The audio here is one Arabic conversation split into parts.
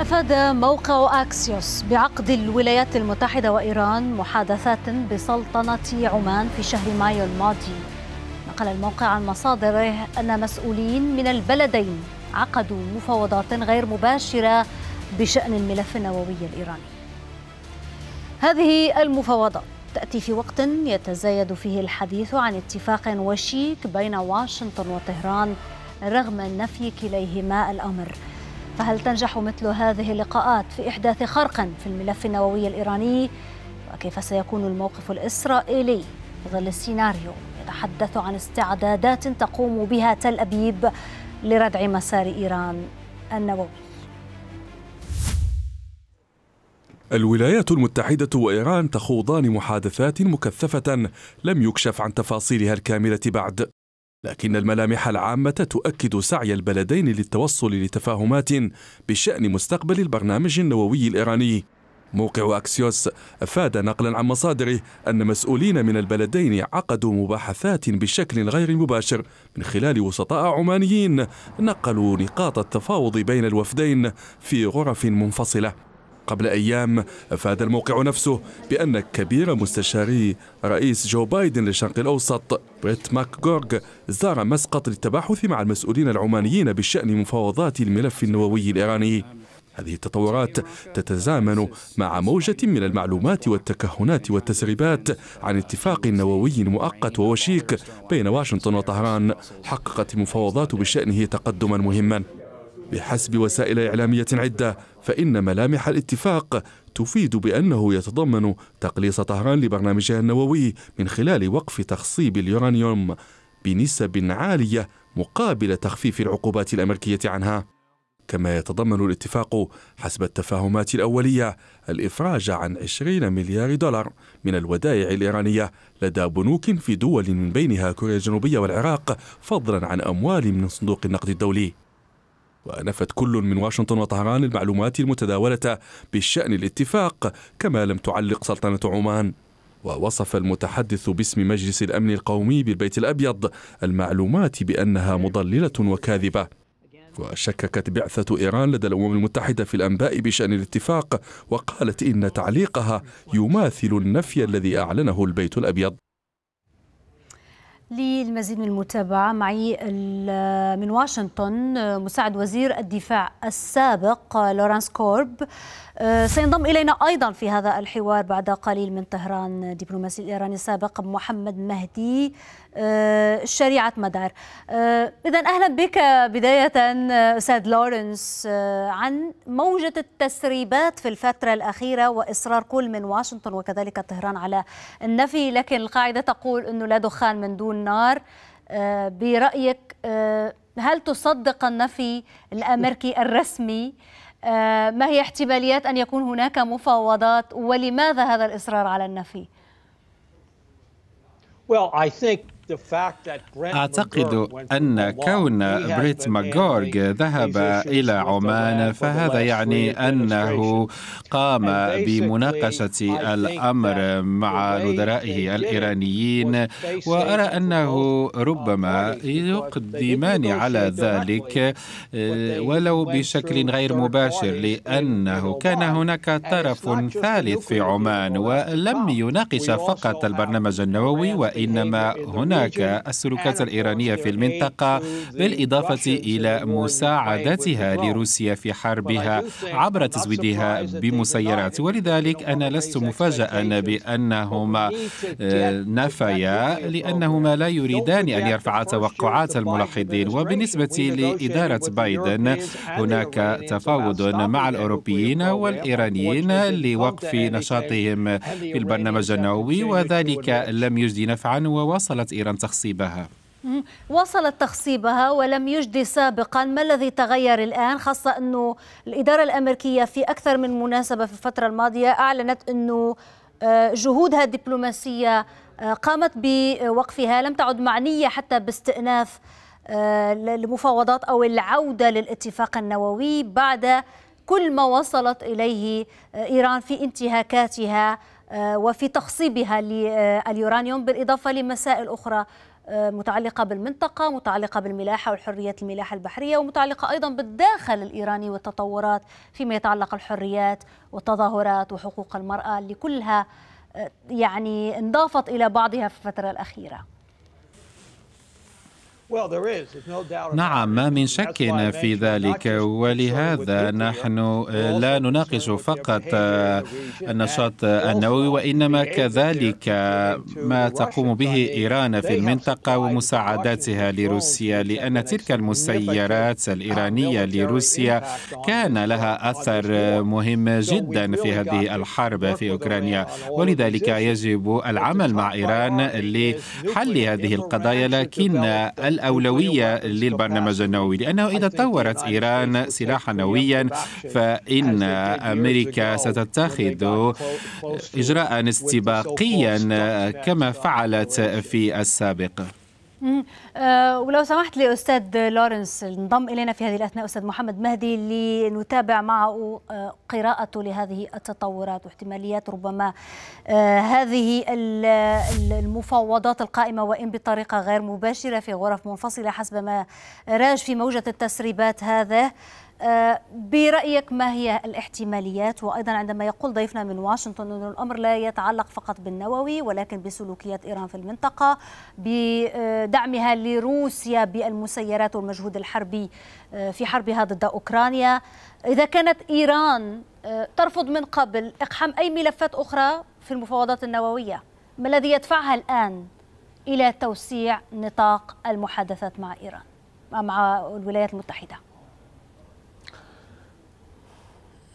أفاد موقع أكسيوس بعقد الولايات المتحدة وإيران محادثات بسلطنة عمان في شهر مايو الماضي. نقل الموقع عن مصادره أن مسؤولين من البلدين عقدوا مفاوضات غير مباشرة بشأن الملف النووي الإيراني. هذه المفاوضات تأتي في وقت يتزايد فيه الحديث عن اتفاق وشيك بين واشنطن وطهران رغم نفي كليهما الأمر. فهل تنجح مثل هذه اللقاءات في إحداث خرق في الملف النووي الإيراني؟ وكيف سيكون الموقف الإسرائيلي في ظل السيناريو يتحدث عن استعدادات تقوم بها تل أبيب لردع مسار إيران النووي؟ الولايات المتحدة وإيران تخوضان محادثات مكثفة لم يكشف عن تفاصيلها الكاملة بعد. لكن الملامح العامة تؤكد سعي البلدين للتوصل لتفاهمات بشأن مستقبل البرنامج النووي الإيراني. موقع أكسيوس أفاد نقلا عن مصادره أن مسؤولين من البلدين عقدوا مباحثات بشكل غير مباشر من خلال وسطاء عمانيين نقلوا نقاط التفاوض بين الوفدين في غرف منفصلة. قبل أيام أفاد الموقع نفسه بأن كبير مستشاري رئيس جو بايدن للشرق الأوسط بريت ماك جورج زار مسقط للتباحث مع المسؤولين العمانيين بشأن مفاوضات الملف النووي الإيراني. هذه التطورات تتزامن مع موجة من المعلومات والتكهنات والتسريبات عن اتفاق نووي مؤقت ووشيك بين واشنطن وطهران حققت المفاوضات بشأنه تقدما مهما. بحسب وسائل إعلامية عدة فإن ملامح الاتفاق تفيد بأنه يتضمن تقليص طهران لبرنامجها النووي من خلال وقف تخصيب اليورانيوم بنسب عالية مقابل تخفيف العقوبات الأمريكية عنها. كما يتضمن الاتفاق حسب التفاهمات الأولية الإفراج عن 20 مليار دولار من الودائع الإيرانية لدى بنوك في دول من بينها كوريا الجنوبية والعراق فضلا عن أموال من صندوق النقد الدولي. ونفت كل من واشنطن وطهران المعلومات المتداولة بشأن الاتفاق كما لم تعلق سلطنة عمان. ووصف المتحدث باسم مجلس الأمن القومي بالبيت الأبيض المعلومات بأنها مضللة وكاذبة. وشككت بعثة إيران لدى الأمم المتحدة في الأنباء بشأن الاتفاق وقالت إن تعليقها يماثل النفي الذي أعلنه البيت الأبيض. للمزيد من المتابعة. معي من واشنطن مساعد وزير الدفاع السابق لورانس كورب. سينضم إلينا أيضا في هذا الحوار بعد قليل من طهران الدبلوماسي الإيراني السابق محمد مهدي شريعة مدار. إذا أهلا بك. بداية أستاذ لورنس عن موجة التسريبات في الفترة الأخيرة وإصرار كل من واشنطن وكذلك طهران على النفي. لكن القاعدة تقول أنه لا دخان من دون نار برأيك هل تصدق النفي الأمريكي الرسمي ما هي احتماليات أن يكون هناك مفاوضات ولماذا هذا الإصرار على النفي؟ Well, I think أعتقد أن كون بريت ماغورغ ذهب إلى عمان فهذا يعني أنه قام بمناقشة الأمر مع نظرائه الإيرانيين وأرى أنه ربما يقدمان على ذلك ولو بشكل غير مباشر لأنه كان هناك طرف ثالث في عمان ولم يناقش فقط البرنامج النووي وإنما هناك هناك السلوكات الإيرانية في المنطقة بالإضافة إلى مساعدتها لروسيا في حربها عبر تزويدها بمسيرات. ولذلك أنا لست مفاجئا بأنهما نفيا لأنهما لا يريدان أن يرفعا توقعات الملاحظين وبالنسبة لإدارة بايدن هناك تفاوض مع الأوروبيين والإيرانيين لوقف نشاطهم في البرنامج النووي وذلك لم يجدي نفعا ووصلت إيران تخصيبها. وصلت تخصيبها ولم يجدي سابقا. ما الذي تغير الآن؟ خاصة أنه الإدارة الأمريكية في أكثر من مناسبة في الفترة الماضية أعلنت أنه جهودها الدبلوماسية قامت بوقفها. لم تعد معنية حتى باستئناف المفاوضات أو العودة للاتفاق النووي بعد كل ما وصلت إليه إيران في انتهاكاتها وفي تخصيبها لليورانيوم بالإضافة لمسائل أخرى متعلقة بالمنطقة متعلقة بالملاحة وحريات الملاحة البحرية ومتعلقة أيضا بالداخل الإيراني والتطورات فيما يتعلق الحريات والتظاهرات وحقوق المرأة اللي كلها يعني انضافت إلى بعضها في الفترة الأخيرة. نعم ما من شك في ذلك. ولهذا نحن لا نناقش فقط النشاط النووي وإنما كذلك ما تقوم به إيران في المنطقة ومساعداتها لروسيا لأن تلك المسيرات الإيرانية لروسيا كان لها أثر مهم جدا في هذه الحرب في أوكرانيا. ولذلك يجب العمل مع إيران لحل هذه القضايا لكن الأولوية للبرنامج النووي لأنه إذا طورت إيران سلاحا نوويا فإن أمريكا ستتخذ إجراء استباقيا كما فعلت في السابق. أه ولو سمحت لي أستاذ لورنس انضم إلينا في هذه الأثناء أستاذ محمد مهدي لنتابع معه قراءته لهذه التطورات واحتماليات. ربما أه هذه المفاوضات القائمة وإن بطريقة غير مباشرة في غرف منفصلة حسب ما راج في موجة التسريبات هذا. برأيك ما هي الاحتماليات؟ وأيضا عندما يقول ضيفنا من واشنطن أن الأمر لا يتعلق فقط بالنووي ولكن بسلوكيات إيران في المنطقة بدعمها لروسيا بالمسيرات والمجهود الحربي في حربها ضد أوكرانيا. إذا كانت إيران ترفض من قبل إقحام أي ملفات أخرى في المفاوضات النووية ما الذي يدفعها الآن إلى توسيع نطاق المحادثات مع إيران مع الولايات المتحدة؟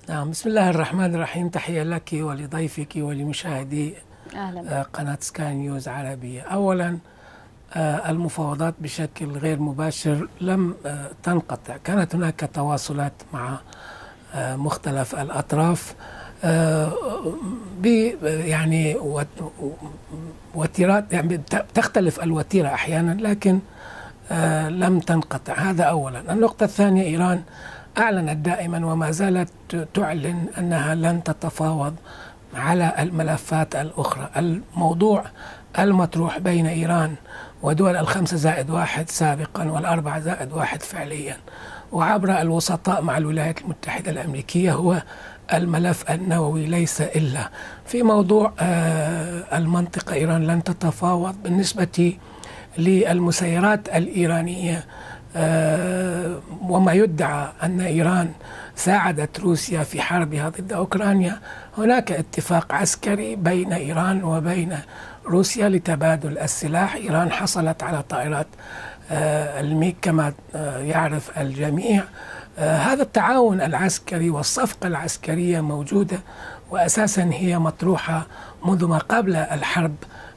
نعم بسم الله الرحمن الرحيم. تحية لك ولضيفك ولمشاهدي أهلا. قناة سكاي نيوز عربية. أولا المفاوضات بشكل غير مباشر لم تنقطع. كانت هناك تواصلات مع مختلف الأطراف ب يعني وتيرات يعني تختلف الوتيرة أحيانا لكن لم تنقطع. هذا أولا. النقطة الثانية إيران أعلنت دائما وما زالت تعلن أنها لن تتفاوض على الملفات الأخرى. الموضوع المطروح بين إيران ودول الخمسة زائد واحد سابقا والأربعة زائد واحد فعليا. وعبر الوسطاء مع الولايات المتحدة الأمريكية هو الملف النووي ليس إلا. في موضوع المنطقة إيران لن تتفاوض بالنسبة للمسيرات الإيرانية وما يدعى أن إيران ساعدت روسيا في حربها ضد أوكرانيا. هناك اتفاق عسكري بين إيران وبين روسيا لتبادل السلاح. إيران حصلت على طائرات الميك كما يعرف الجميع. هذا التعاون العسكري والصفقة العسكرية موجودة وأساسا هي مطروحة منذ ما قبل الحرب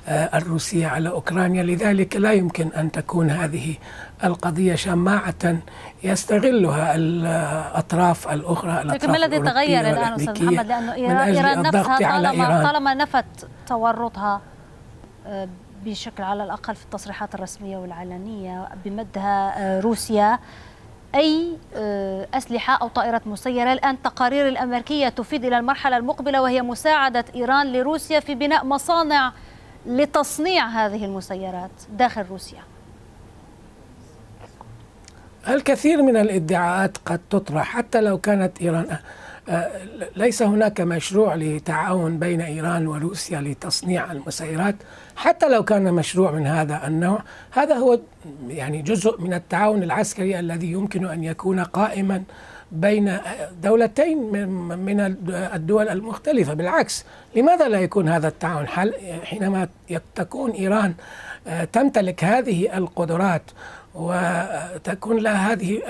الروسية على أوكرانيا. لذلك لا يمكن أن تكون هذه القضية شماعة يستغلها الأطراف الأخرى لكن ما الذي تغير الآن أستاذ محمد؟ لأنه إيران نفسها طالما, طالما نفت تورطها بشكل على الأقل في التصريحات الرسمية والعلنية بمدها روسيا أي أسلحة أو طائرات مسيرة الآن تقارير الأمريكية تفيد إلى المرحلة المقبلة وهي مساعدة إيران لروسيا في بناء مصانع لتصنيع هذه المسيرات داخل روسيا. الكثير من الادعاءات قد تطرح حتى لو كانت إيران ليس هناك مشروع لتعاون بين إيران وروسيا لتصنيع المسيرات حتى لو كان مشروع من هذا النوع هذا هو يعني جزء من التعاون العسكري الذي يمكن أن يكون قائما بين دولتين من الدول المختلفة. بالعكس لماذا لا يكون هذا التعاون؟ حل حينما تكون إيران تمتلك هذه القدرات وتكون لها هذه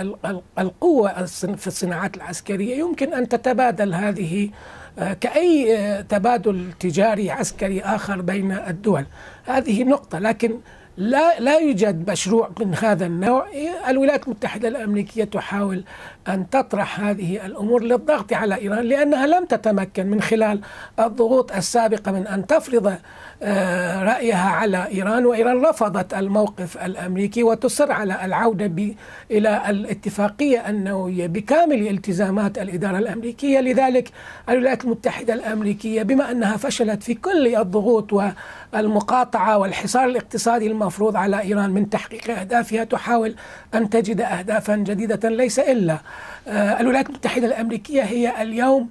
القوة في الصناعات العسكرية يمكن أن تتبادل هذه كأي تبادل تجاري عسكري آخر بين الدول. هذه نقطة. لكن لا لا يوجد مشروع من هذا النوع. الولايات المتحدة الأمريكية تحاول أن تطرح هذه الأمور للضغط على إيران لأنها لم تتمكن من خلال الضغوط السابقة من أن تفرض رأيها على إيران. وإيران رفضت الموقف الأمريكي وتصر على العودة إلى الاتفاقية النووية بكامل التزامات الإدارة الأمريكية. لذلك الولايات المتحدة الأمريكية بما أنها فشلت في كل الضغوط والمقاطعة والحصار الاقتصادي المفروض المفروض على إيران من تحقيق أهدافها تحاول أن تجد أهدافا جديدة ليس إلا الولايات المتحدة الأمريكية هي اليوم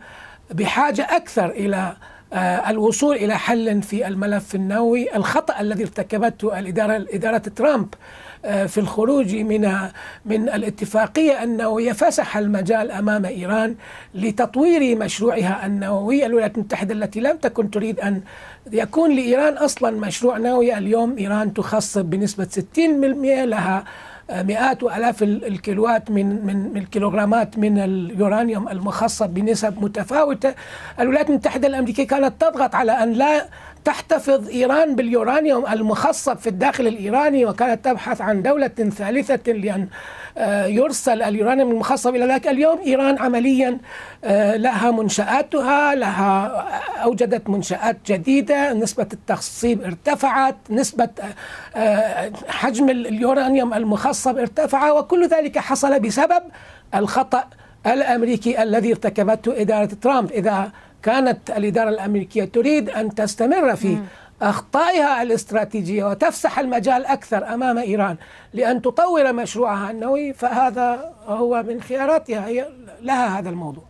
بحاجة أكثر إلى الوصول إلى حل في الملف النووي الخطأ الذي ارتكبته الإدارة إدارة ترامب آه، في الخروج من من الاتفاقية النووية فسح المجال أمام إيران لتطوير مشروعها النووي الولايات المتحدة التي لم تكن تريد أن يكون لإيران أصلا مشروع نووي. اليوم إيران تخصب بنسبة 60% لها مئات والاف الكيلوات من من الكيلوغرامات من اليورانيوم المخصب بنسب متفاوتة. الولايات المتحدة الأمريكية كانت تضغط على أن لا تحتفظ إيران باليورانيوم المخصب في الداخل الإيراني وكانت تبحث عن دولة ثالثة لأن آه، يرسل اليورانيوم المخصب إلى ذلك. اليوم إيران عمليا آه، لها منشآتها لها أوجدت منشآت جديدة نسبة التخصيب ارتفعت نسبة آه، حجم اليورانيوم المخصب ارتفع وكل ذلك حصل بسبب الخطأ الأمريكي الذي ارتكبته إدارة ترامب. إذا كانت الإدارة الأمريكية تريد أن تستمر في أخطائها الاستراتيجية وتفسح المجال أكثر أمام إيران لأن تطور مشروعها النووي فهذا هو من خياراتها هي لها هذا الموضوع.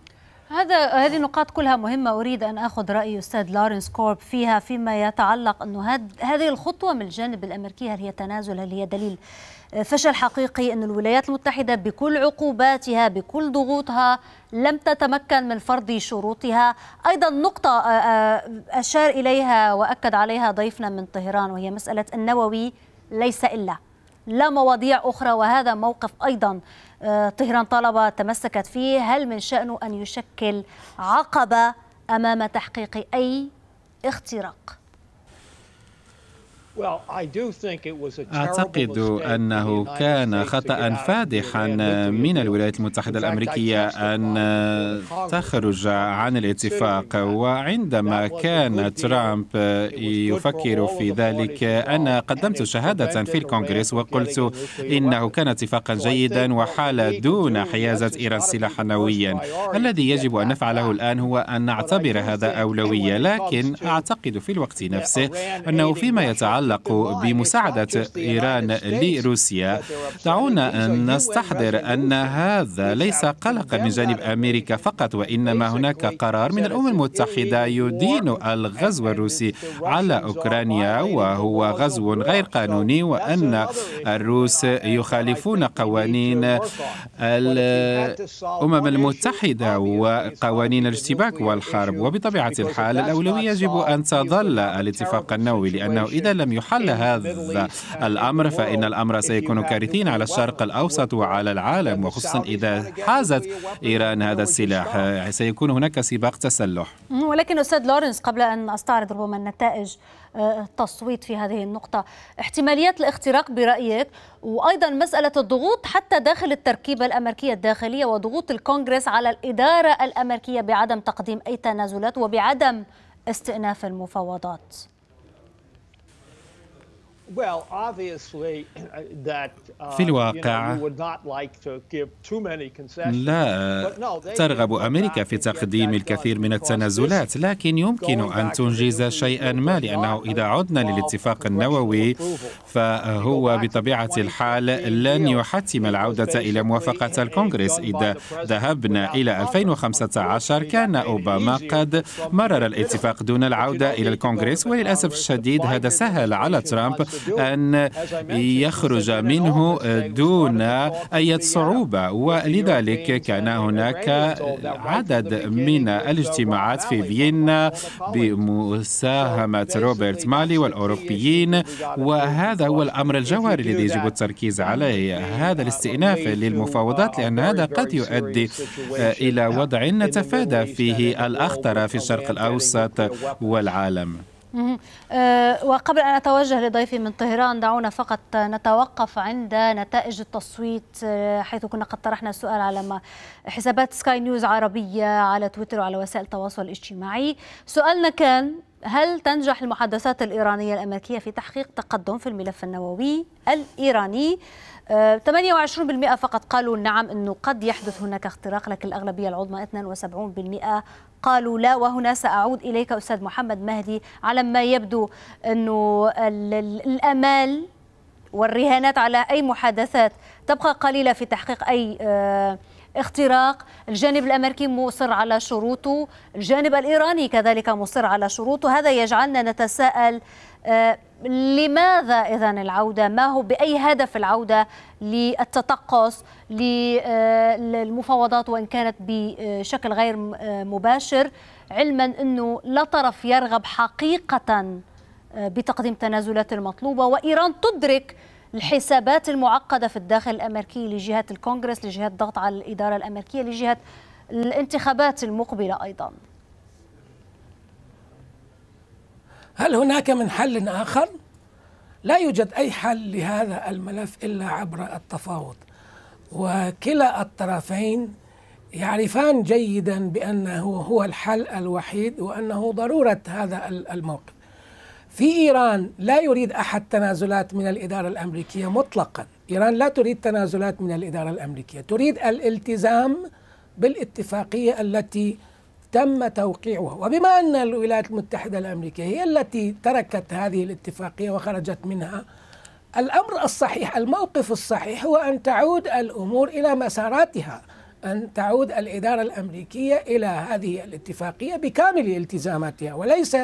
هذا هذه النقاط كلها مهمة. أريد أن أخذ رأي أستاذ لارنس كورب فيها فيما يتعلق أنه هذه الخطوة من الجانب الأمريكي هل هي تنازل هل هي دليل فشل حقيقي أن الولايات المتحدة بكل عقوباتها بكل ضغوطها لم تتمكن من فرض شروطها. أيضا نقطة آه، آه، أشار إليها وأكد عليها ضيفنا من طهران وهي مسألة النووي ليس إلا لا مواضيع أخرى. وهذا موقف أيضا طهران طلبة تمسكت فيه. هل من شأنه أن يشكل عقبة أمام تحقيق أي اختراق؟ أعتقد أنه كان خطأ فادحا من الولايات المتحدة الأمريكية أن تخرج عن الاتفاق. وعندما كان ترامب يفكر في ذلك أنا قدمت شهادة في الكونغرس وقلت إنه كان اتفاقا جيدا وحال دون حيازة إيران سلاحا نوويا الذي يجب أن نفعله الآن هو أن نعتبر هذا أولوية. لكن أعتقد في الوقت نفسه أنه فيما يتعلق يتعلق بمساعدة إيران لروسيا. دعونا نستحضر أن هذا ليس قلقا من جانب أمريكا فقط وإنما هناك قرار من الأمم المتحدة يدين الغزو الروسي على أوكرانيا وهو غزو غير قانوني وأن الروس يخالفون قوانين الأمم المتحدة وقوانين الاشتباك والحرب. وبطبيعة الحال الأولوية يجب أن تظل الاتفاق النووي لأنه إذا لم يحل هذا الأمر فإن الأمر سيكون كارثين على الشرق الأوسط وعلى العالم وخصوصا إذا حازت إيران هذا السلاح. سيكون هناك سباق تسلح. ولكن أستاذ لورنس قبل أن أستعرض ربما النتائج التصويت في هذه النقطة احتماليات الاختراق برأيك وأيضا مسألة الضغوط حتى داخل التركيبة الأمريكية الداخلية وضغوط الكونغرس على الإدارة الأمريكية بعدم تقديم أي تنازلات وبعدم استئناف المفاوضات. في الواقع لا ترغب أمريكا في تقديم الكثير من التنازلات لكن يمكن أن تنجز شيئا ما لأنه إذا عدنا للاتفاق النووي فهو بطبيعة الحال لن يحتم العودة إلى موافقة الكونغرس. إذا ذهبنا إلى 2015 كان أوباما قد مرر الاتفاق دون العودة إلى الكونغرس وللأسف الشديد هذا سهل على ترامب. أن يخرج منه دون أي صعوبة ولذلك كان هناك عدد من الاجتماعات في فيينا بمساهمة روبرت مالي والأوروبيين وهذا هو الأمر الجوهري الذي يجب التركيز عليه. هذا الاستئناف للمفاوضات لأن هذا قد يؤدي إلى وضع نتفادى فيه الأخطر في الشرق الأوسط والعالم. وقبل أن أتوجه لضيفي من طهران دعونا فقط نتوقف عند نتائج التصويت أه، حيث كنا قد طرحنا السؤال على حسابات سكاي نيوز عربية على تويتر وعلى وسائل التواصل الاجتماعي. سؤالنا كان هل تنجح المحادثات الإيرانية الأمريكية في تحقيق تقدم في الملف النووي الإيراني؟ 28% أه، فقط قالوا نعم أنه قد يحدث هناك اختراق لكن الأغلبية العظمى 72% قالوا لا وهنا سأعود إليك أستاذ محمد مهدي على ما يبدو أنه الأمال والرهانات على أي محادثات تبقى قليلة في تحقيق أي اختراق الجانب الأمريكي مصر على شروطه الجانب الإيراني كذلك مصر على شروطه. هذا يجعلنا نتساءل لماذا إذا العودة؟ ما هو بأي هدف العودة للتطقس للمفاوضات؟ وإن كانت بشكل غير مباشر علما أنه لا طرف يرغب حقيقة بتقديم التنازلات المطلوبة. وإيران تدرك الحسابات المعقدة في الداخل الأمريكي لجهة الكونغرس لجهة الضغط على الإدارة الأمريكية لجهة الانتخابات المقبلة أيضا. هل هناك من حل آخر؟ لا يوجد أي حل لهذا الملف إلا عبر التفاوض. وكلا الطرفين يعرفان جيدا بأنه هو الحل الوحيد وأنه ضرورة هذا الموقف. في إيران لا يريد أحد تنازلات من الإدارة الأمريكية مطلقا. إيران لا تريد تنازلات من الإدارة الأمريكية. تريد الالتزام بالاتفاقية التي تم توقيعها. وبما أن الولايات المتحدة الأمريكية هي التي تركت هذه الاتفاقية وخرجت منها الأمر الصحيح الموقف الصحيح هو أن تعود الأمور إلى مساراتها أن تعود الإدارة الأمريكية إلى هذه الاتفاقية بكامل التزاماتها وليس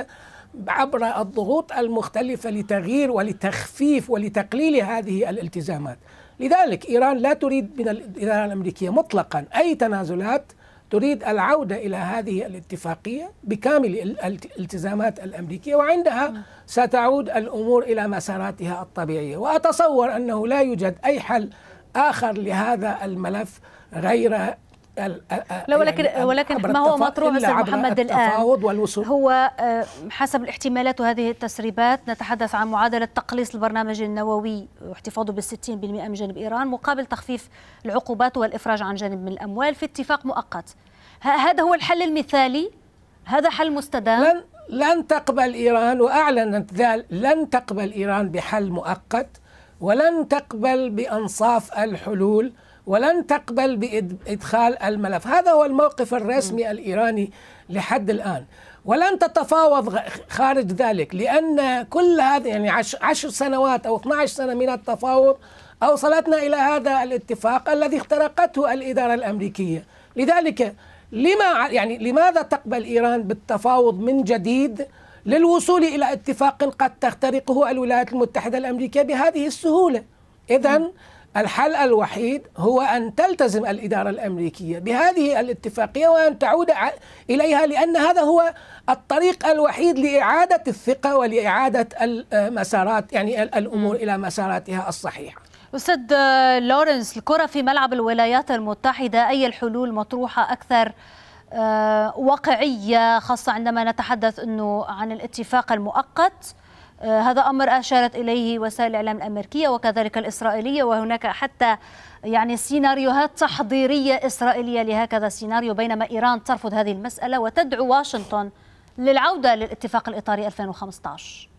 عبر الضغوط المختلفة لتغيير ولتخفيف ولتقليل هذه الالتزامات. لذلك إيران لا تريد من الإدارة الأمريكية مطلقا أي تنازلات تريد العودة إلى هذه الاتفاقية بكامل الالتزامات الأمريكية وعندها ستعود الأمور إلى مساراتها الطبيعية. وأتصور أنه لا يوجد أي حل آخر لهذا الملف غير لا ولكن يعني ولكن ما هو مطروح أستاذ محمد الآن والوصول. هو آه، حسب الاحتمالات وهذه التسريبات نتحدث عن معادلة تقليص البرنامج النووي واحتفاظه بال 60% من جانب إيران مقابل تخفيف العقوبات والإفراج عن جانب من الأموال في اتفاق مؤقت. هذا هو الحل المثالي؟ هذا حل مستدام؟ لن لن تقبل إيران وأعلنت ذلك لن تقبل إيران بحل مؤقت ولن تقبل بأنصاف الحلول ولن تقبل بإدخال الملف. هذا هو الموقف الرسمي الإيراني لحد الآن. ولن تتفاوض خارج ذلك لأن كل هذا يعني عشر سنوات أو 12 سنة من التفاوض أوصلتنا إلى هذا الاتفاق الذي اخترقته الإدارة الأمريكية. لذلك لما يعني لماذا تقبل إيران بالتفاوض من جديد؟ للوصول إلى اتفاق قد تخترقه الولايات المتحدة الأمريكية بهذه السهولة. إذا الحل الوحيد هو أن تلتزم الإدارة الأمريكية بهذه الاتفاقية وأن تعود إليها لأن هذا هو الطريق الوحيد لإعادة الثقة ولإعادة المسارات يعني الأمور إلى مساراتها الصحيحة. أستاذ لورنس الكرة في ملعب الولايات المتحدة أي الحلول مطروحة أكثر آه، واقعية خاصة عندما نتحدث أنه عن الاتفاق المؤقت؟ آه، هذا أمر أشارت إليه وسائل الإعلام الأمريكية وكذلك الإسرائيلية وهناك حتى يعني سيناريوهات تحضيرية إسرائيلية لهكذا سيناريو بينما إيران ترفض هذه المسألة وتدعو واشنطن للعودة للاتفاق الإطاري 2015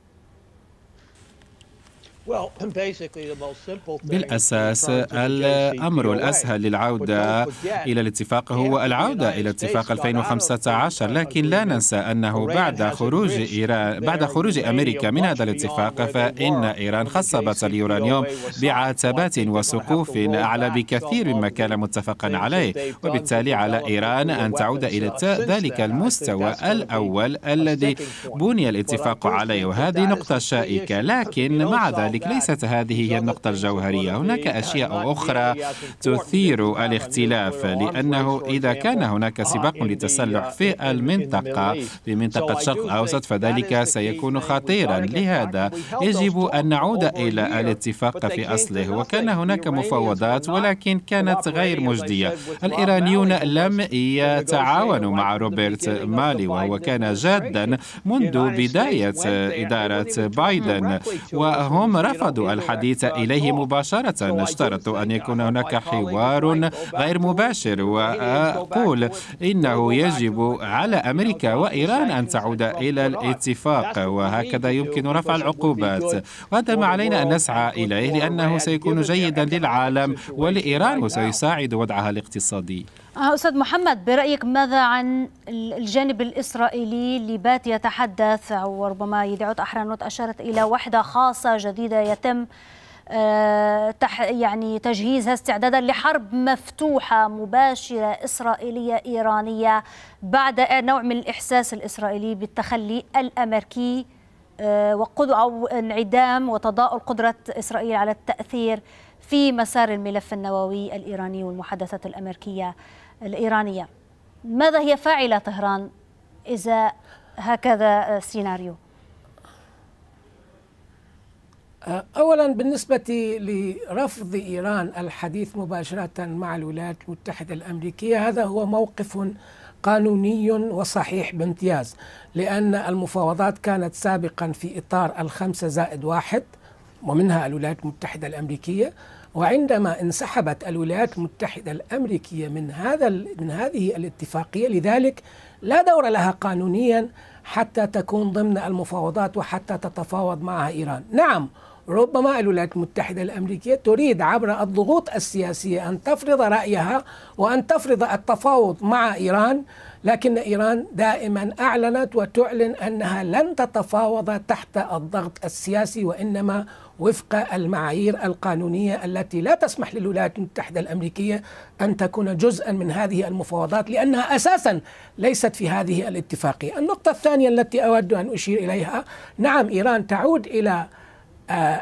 بالأساس الأمر الأسهل للعودة إلى الاتفاق هو العودة إلى اتفاق 2015 لكن لا ننسى أنه بعد خروج إيران بعد خروج أمريكا من هذا الاتفاق فإن إيران خصبت اليورانيوم بعتبات وسقوف أعلى بكثير مما كان متفقا عليه. وبالتالي على إيران أن تعود إلى ذلك المستوى الأول الذي بني الاتفاق عليه وهذه نقطة شائكة. لكن مع ذلك ذلك ليست هذه هي النقطة الجوهرية. هناك أشياء أخرى تثير الاختلاف لأنه إذا كان هناك سباق للتسلح في المنطقة في منطقة الشرق الأوسط فذلك سيكون خطيرا. لهذا يجب أن نعود إلى الاتفاق في أصله. وكان هناك مفاوضات ولكن كانت غير مجدية. الإيرانيون لم يتعاونوا مع روبرت مالي وهو كان جادا منذ بداية إدارة بايدن. وهم رفضوا الحديث إليه مباشرة. اشترطوا أن يكون هناك حوار غير مباشر وأقول إنه يجب على أمريكا وإيران أن تعود إلى الاتفاق وهكذا يمكن رفع العقوبات. وهذا ما علينا أن نسعى إليه لأنه سيكون جيدا للعالم ولإيران وسيساعد وضعها الاقتصادي. أستاذ محمد برأيك ماذا عن الجانب الإسرائيلي اللي بات يتحدث أو ربما يدعو أحرنوت أشارت إلى وحدة خاصة جديدة يتم يعني تجهيزها استعدادا لحرب مفتوحة مباشرة إسرائيلية إيرانية بعد نوع من الإحساس الإسرائيلي بالتخلي الأمريكي أو انعدام وتضاؤل قدرة إسرائيل على التأثير في مسار الملف النووي الإيراني والمحادثات الأمريكية. الإيرانية. ماذا هي فاعلة طهران إذا هكذا سيناريو اولا بالنسبة لرفض إيران الحديث مباشرة مع الولايات المتحدة الأمريكية هذا هو موقف قانوني وصحيح بامتياز لأن المفاوضات كانت سابقا في إطار الخمسة زائد واحد ومنها الولايات المتحدة الأمريكية وعندما انسحبت الولايات المتحدة الأمريكية من هذا من هذه الاتفاقية لذلك لا دور لها قانونيا حتى تكون ضمن المفاوضات وحتى تتفاوض معها إيران. نعم ربما الولايات المتحدة الأمريكية تريد عبر الضغوط السياسية أن تفرض رأيها وأن تفرض التفاوض مع إيران لكن إيران دائما أعلنت وتعلن أنها لن تتفاوض تحت الضغط السياسي وإنما وفق المعايير القانونية التي لا تسمح للولايات المتحدة الأمريكية أن تكون جزءا من هذه المفاوضات لأنها أساسا ليست في هذه الاتفاقية النقطة الثانية التي أود أن أشير إليها نعم إيران تعود إلى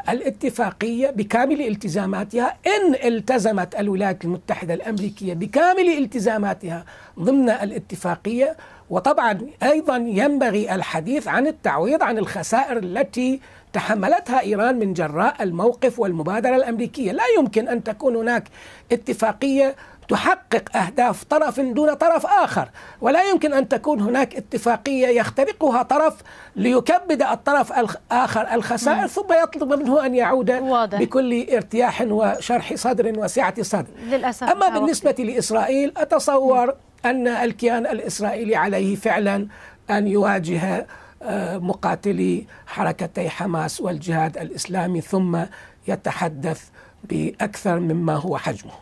الاتفاقية بكامل التزاماتها. إن التزمت الولايات المتحدة الأمريكية بكامل التزاماتها ضمن الاتفاقية وطبعا أيضا ينبغي الحديث عن التعويض عن الخسائر التي تحملتها إيران من جراء الموقف والمبادرة الأمريكية، لا يمكن أن تكون هناك اتفاقية تحقق أهداف طرف دون طرف آخر، ولا يمكن أن تكون هناك اتفاقية يخترقها طرف ليكبد الطرف الآخر الخسائر ثم يطلب منه أن يعود واضح. بكل ارتياح وشرح صدر وسعة صدر. للأسف أما بالنسبة وقت. لإسرائيل أتصور أن الكيان الإسرائيلي عليه فعلا أن يواجه آه، مقاتلي حركتي حماس والجهاد الإسلامي ثم يتحدث بأكثر مما هو حجمه.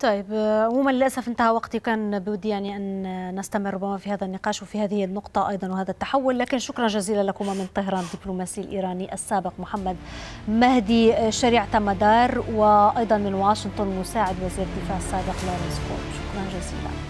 طيب عموما للأسف انتهى وقتي. كان بودي يعني أن نستمر ربما في هذا النقاش وفي هذه النقطة أيضا وهذا التحول. لكن شكرا جزيلا لكما من طهران الدبلوماسي الإيراني السابق محمد مهدي شريعة مدار وأيضا من واشنطن مساعد وزير الدفاع السابق لورنس شكرا جزيلا.